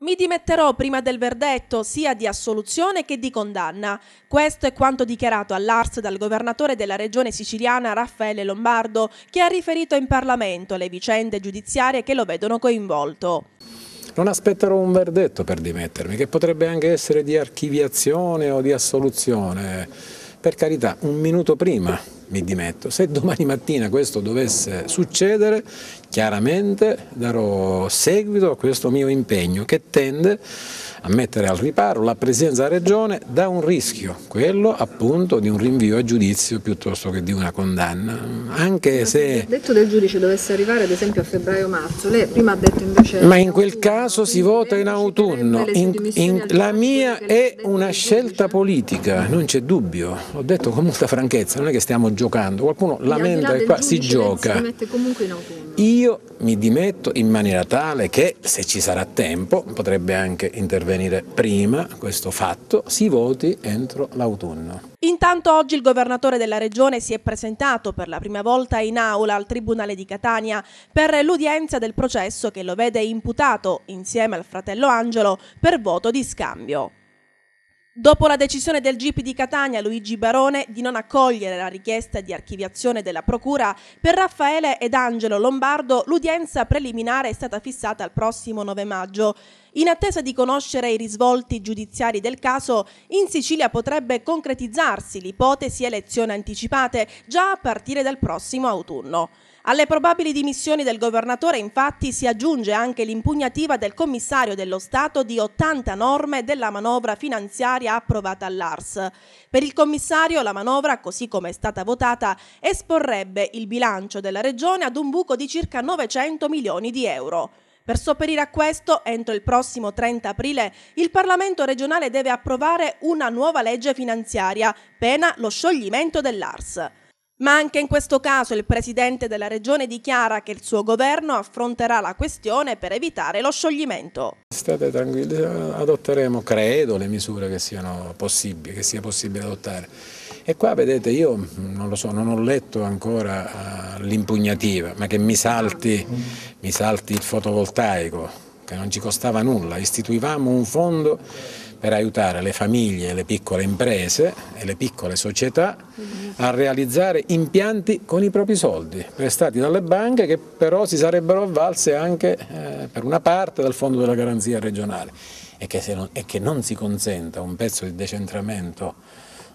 Mi dimetterò prima del verdetto sia di assoluzione che di condanna. Questo è quanto dichiarato all'Ars dal governatore della regione siciliana Raffaele Lombardo, che ha riferito in Parlamento le vicende giudiziarie che lo vedono coinvolto. Non aspetterò un verdetto per dimettermi, che potrebbe anche essere di archiviazione o di assoluzione. Per carità, un minuto prima mi dimetto. Se domani mattina questo dovesse succedere, chiaramente darò seguito a questo mio impegno che tende a mettere al riparo la Presidenza della Regione da un rischio, quello appunto di un rinvio a giudizio piuttosto che di una condanna. Anche se... Il detto del giudice dovesse arrivare ad esempio a febbraio-marzo, lei prima ha detto invece... Ma in quel caso si vota in autunno, in, in, la mia è una scelta politica, non c'è dubbio, l'ho detto con molta franchezza, non è che stiamo giocando, qualcuno lamenta che qua si gioca. Si dimette comunque in autunno. Io mi dimetto in maniera tale che se ci sarà tempo potrebbe anche intervenire prima questo fatto, si voti entro l'autunno. Intanto oggi il governatore della regione si è presentato per la prima volta in aula al Tribunale di Catania per l'udienza del processo che lo vede imputato insieme al fratello Angelo per voto di scambio. Dopo la decisione del GIP di Catania, Luigi Barone, di non accogliere la richiesta di archiviazione della Procura, per Raffaele ed Angelo Lombardo l'udienza preliminare è stata fissata al prossimo 9 maggio. In attesa di conoscere i risvolti giudiziari del caso, in Sicilia potrebbe concretizzarsi l'ipotesi elezioni anticipate già a partire dal prossimo autunno. Alle probabili dimissioni del governatore infatti si aggiunge anche l'impugnativa del commissario dello Stato di 80 norme della manovra finanziaria approvata all'ARS. Per il commissario la manovra, così come è stata votata, esporrebbe il bilancio della regione ad un buco di circa 900 milioni di euro. Per sopperire a questo, entro il prossimo 30 aprile, il Parlamento regionale deve approvare una nuova legge finanziaria, pena lo scioglimento dell'ARS. Ma anche in questo caso il presidente della regione dichiara che il suo governo affronterà la questione per evitare lo scioglimento. State tranquilli, adotteremo, credo, le misure che siano possibili, che sia possibile adottare. E qua vedete, io non lo so, non ho letto ancora uh, l'impugnativa, ma che mi salti, mi salti il fotovoltaico, che non ci costava nulla. Istituivamo un fondo per aiutare le famiglie, le piccole imprese e le piccole società a realizzare impianti con i propri soldi, prestati dalle banche che però si sarebbero avvalse anche eh, per una parte dal fondo della garanzia regionale e che, non, e che non si consenta un pezzo di decentramento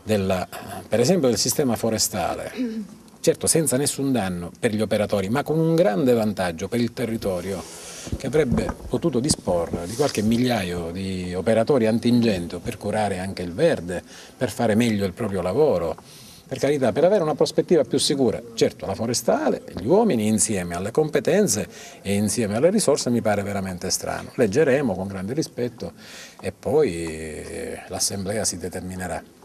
della, per esempio del sistema forestale, certo senza nessun danno per gli operatori ma con un grande vantaggio per il territorio che avrebbe potuto disporre di qualche migliaio di operatori antingenti per curare anche il verde, per fare meglio il proprio lavoro, per carità, per avere una prospettiva più sicura. Certo, la forestale, gli uomini insieme alle competenze e insieme alle risorse mi pare veramente strano. Leggeremo con grande rispetto e poi eh, l'assemblea si determinerà.